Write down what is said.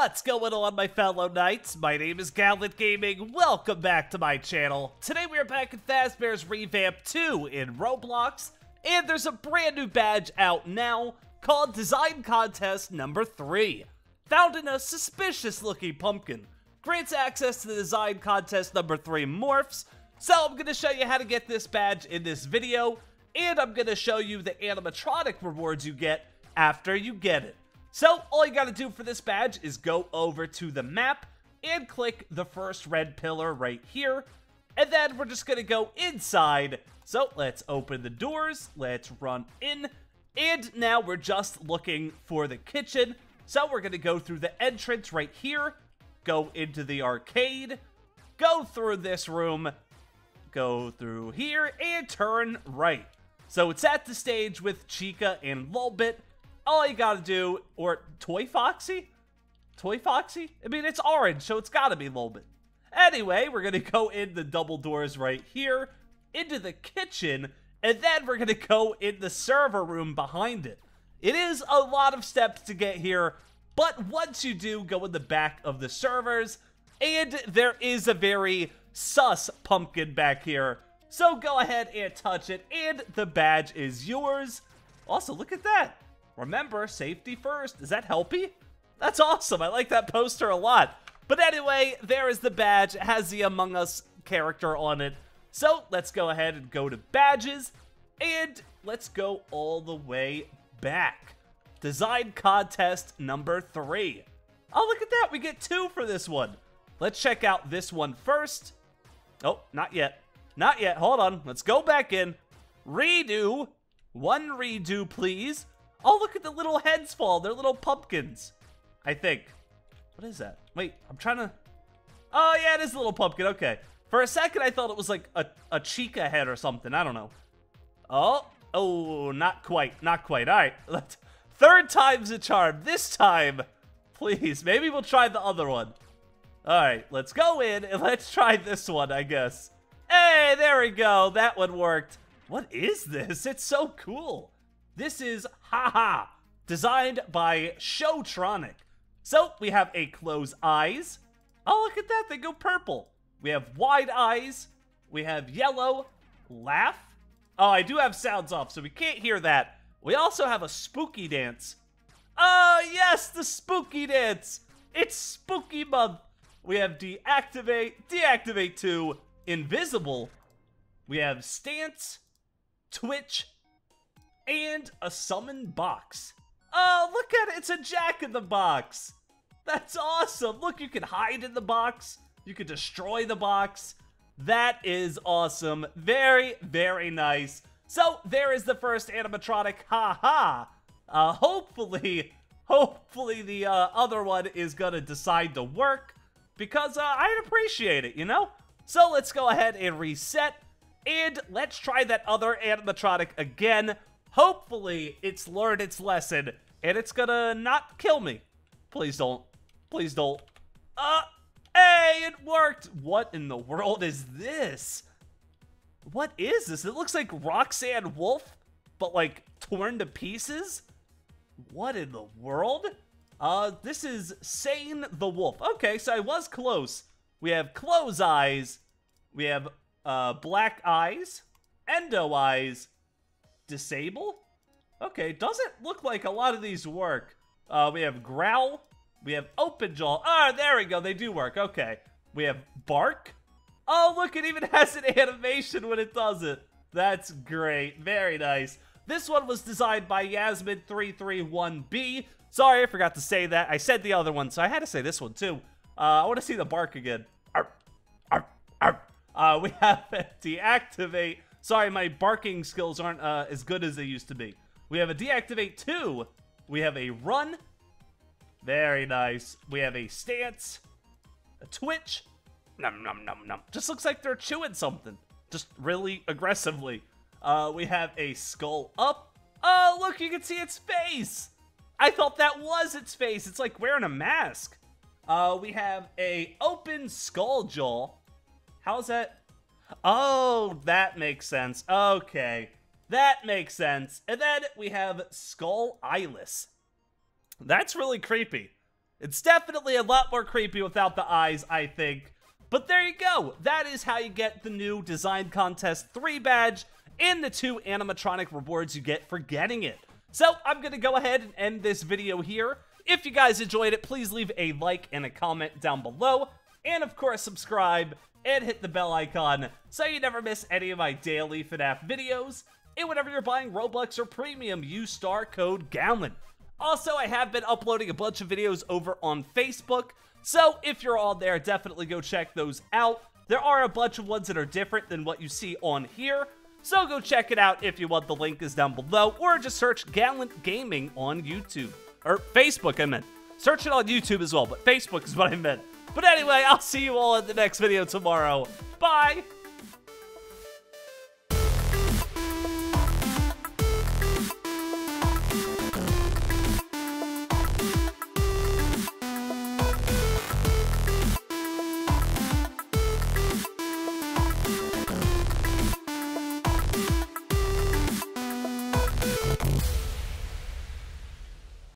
What's going on, my fellow knights? My name is Gallant Gaming. Welcome back to my channel. Today we are back in Fazbear's Revamp 2 in Roblox, and there's a brand new badge out now called Design Contest Number 3. Found in a suspicious-looking pumpkin. Grants access to the Design Contest Number 3 morphs, so I'm going to show you how to get this badge in this video, and I'm going to show you the animatronic rewards you get after you get it. So all you gotta do for this badge is go over to the map and click the first red pillar right here. And then we're just gonna go inside. So let's open the doors, let's run in. And now we're just looking for the kitchen. So we're gonna go through the entrance right here, go into the arcade, go through this room, go through here, and turn right. So it's at the stage with Chica and Lolbit all you gotta do, or Toy Foxy? Toy Foxy? I mean, it's orange, so it's gotta be a little bit. Anyway, we're gonna go in the double doors right here, into the kitchen, and then we're gonna go in the server room behind it. It is a lot of steps to get here, but once you do, go in the back of the servers, and there is a very sus pumpkin back here. So go ahead and touch it, and the badge is yours. Also, look at that. Remember, safety first. Is that Helpy? That's awesome. I like that poster a lot. But anyway, there is the badge. It has the Among Us character on it. So let's go ahead and go to badges. And let's go all the way back. Design contest number three. Oh, look at that. We get two for this one. Let's check out this one first. Oh, not yet. Not yet. Hold on. Let's go back in. Redo. One redo, please. Oh, look at the little heads fall. They're little pumpkins. I think. What is that? Wait, I'm trying to... Oh, yeah, it is a little pumpkin. Okay. For a second, I thought it was like a, a Chica head or something. I don't know. Oh, oh, not quite. Not quite. All right. Let's... Third time's a charm. This time, please. Maybe we'll try the other one. All right, let's go in and let's try this one, I guess. Hey, there we go. That one worked. What is this? It's so cool. This is Haha, designed by Showtronic. So we have a close eyes. Oh, look at that, they go purple. We have wide eyes. We have yellow, laugh. Oh, I do have sounds off, so we can't hear that. We also have a spooky dance. Oh, yes, the spooky dance. It's spooky month. We have deactivate, deactivate 2, invisible. We have stance, twitch, and a summon box. Oh, look at it. It's a jack in the box. That's awesome. Look, you can hide in the box. You can destroy the box. That is awesome. Very, very nice. So, there is the first animatronic. Ha ha. Uh, hopefully, hopefully the uh, other one is going to decide to work because uh, I'd appreciate it, you know? So, let's go ahead and reset. And let's try that other animatronic again. Hopefully, it's learned its lesson and it's gonna not kill me. Please don't. Please don't. Uh, hey, it worked. What in the world is this? What is this? It looks like Roxanne Wolf, but like torn to pieces. What in the world? Uh, this is Sane the Wolf. Okay, so I was close. We have close eyes. We have uh, black eyes, endo eyes, disable? Okay, doesn't look like a lot of these work. Uh, we have growl. We have open jaw. Ah, there we go. They do work. Okay. We have bark. Oh, look, it even has an animation when it does it. That's great. Very nice. This one was designed by Yasmin331B. Sorry, I forgot to say that. I said the other one, so I had to say this one too. Uh, I want to see the bark again. Uh, we have deactivate Sorry, my barking skills aren't uh, as good as they used to be. We have a deactivate 2. We have a run. Very nice. We have a stance. A twitch. Num num num num. Just looks like they're chewing something. Just really aggressively. Uh, we have a skull up. Oh, look, you can see its face. I thought that was its face. It's like wearing a mask. Uh, we have a open skull jaw. How's that? Oh, that makes sense. Okay. That makes sense. And then we have Skull Eyeless. That's really creepy. It's definitely a lot more creepy without the eyes, I think. But there you go. That is how you get the new Design Contest 3 badge and the two animatronic rewards you get for getting it. So I'm going to go ahead and end this video here. If you guys enjoyed it, please leave a like and a comment down below. And of course, subscribe and hit the bell icon so you never miss any of my daily FNAF videos. And whenever you're buying Robux or Premium, use star code GALLANT. Also, I have been uploading a bunch of videos over on Facebook, so if you're all there, definitely go check those out. There are a bunch of ones that are different than what you see on here, so go check it out if you want. The link is down below, or just search Gallant Gaming on YouTube. Or Facebook, I meant. Search it on YouTube as well, but Facebook is what I meant. But anyway, I'll see you all in the next video tomorrow. Bye!